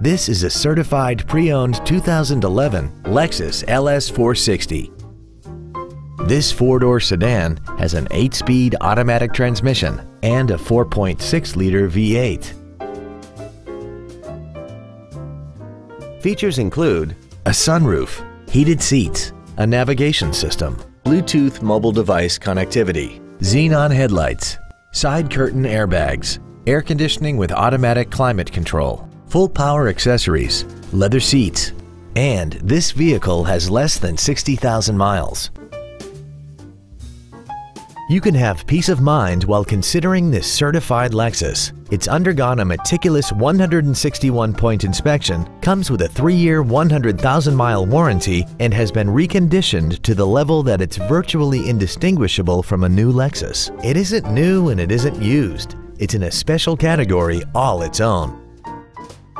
This is a certified pre-owned 2011 Lexus LS 460. This four-door sedan has an 8-speed automatic transmission and a 4.6-liter V8. Features include a sunroof, heated seats, a navigation system, Bluetooth mobile device connectivity, xenon headlights, side curtain airbags, air conditioning with automatic climate control, full power accessories, leather seats, and this vehicle has less than 60,000 miles. You can have peace of mind while considering this certified Lexus. It's undergone a meticulous 161-point inspection, comes with a 3-year, 100,000-mile warranty, and has been reconditioned to the level that it's virtually indistinguishable from a new Lexus. It isn't new and it isn't used. It's in a special category all its own.